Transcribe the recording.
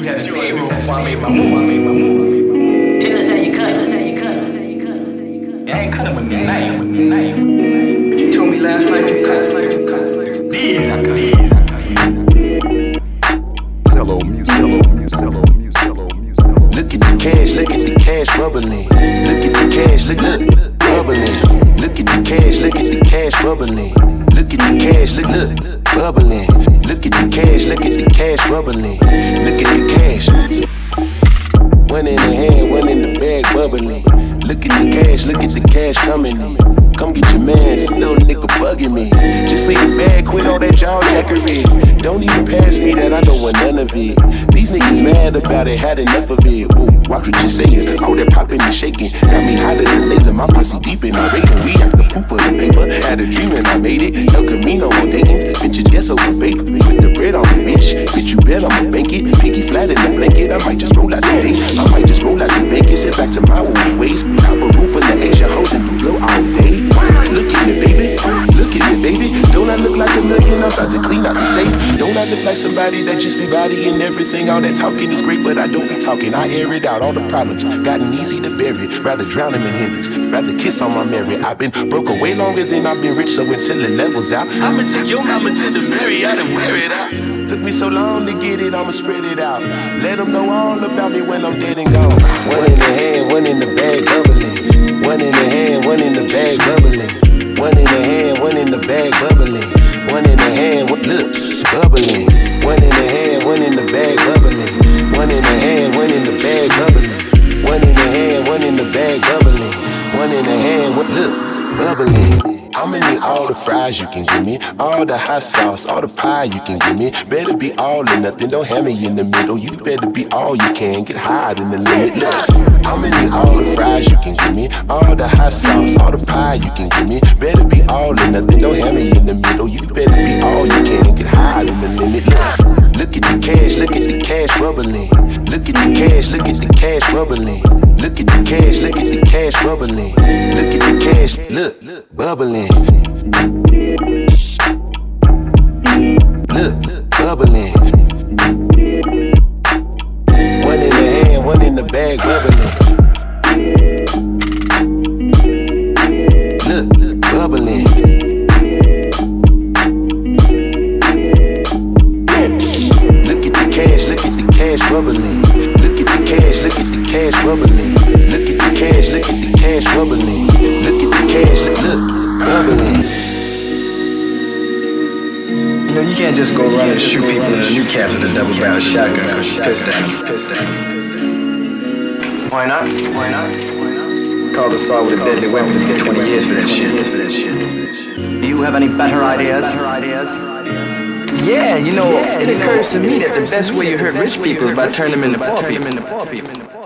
you had to payroll before I made my move. I made my move. Tell us how you cut. Tell us how you cut. I ain't cutting with the knife. With the knife. You told me last night you cut. Last night you cut. These I cut. These I cut. Cello Muzik, cello Muzik, cello cello. Look at the cash, look at the cash bubbling. Look at the cash, look, look, bubbling. Look at the cash, look at the cash bubbling. Look at the cash, look, look, bubbling. Look at the cash, look at the cash bubbling. Look at the cash. One in the hand, one in the bag bubbling. Look at the cash, look at the cash coming in. Come get your man, little nigga bugging me. Just leave the bag, quit all that jaw jackery. Don't even pass me that, I don't want none of it. These niggas mad about it, had enough of it. You saying, all that popping and shaking. Got me hot as a laser, my posse deep in my bacon. We act the proof for the paper. Had a dream and I made it. El Camino on Dayton's, vintage guess over bake. With the bread on the bitch, bitch, you bet I'ma bank it. Piggy flat in the blanket, I might just roll out today. I might just roll out to Vegas, sit back to my old ways. Like somebody that just be bodying everything? All that talking is great, but I don't be talking. I air it out, all the problems. Gotten easy to bury. Rather drown him in Hendrix. Rather kiss on my Mary. I've been broke way longer than I've been rich, so until it levels out, I'ma take your mama to the Marriott and wear it out. Took me so long to get it, I'ma spread it out. Let them know all about me when I'm dead and gone. One in the hand, one in the bag, bubbling. One in the hand, one in the bag, bubbling. One in the hand, one in the bag, bubbling. One in the hand, look, bubbling. In hand, one, look, bubbling. I'ma need all the fries you can give me, all the hot sauce, all the pie you can give me. Better be all or nothing, don't have me in the middle. You better be all you can, get higher than the limit. Look, I'ma need all the fries you can give me, all the hot sauce, all the pie you can give me. Better be all or nothing, don't have me in the middle. You better be all you can, get higher than the limit. Look, look at the cash, look at the cash bubbling. Look at the cash, look at the cash bubbling. Look at the cash, look at the cash bubbling. Look at the cash, look, bubbling. Look, bubbling. Look at the cash, look at the cash bubbling. Look at the cash, look, look, bubbling. You know, you can't just go around and shoot people in the kneecaps with a double barrel shotgun because you're pissed at them. Pissed at them. Why not? Why not? Called assault with a deadly weapon. You get 20 years for that shit. For that shit. Do you have any better ideas? Better ideas? Yeah, you know, it occurs to me that the best way you hurt rich people is by turning them into poor people.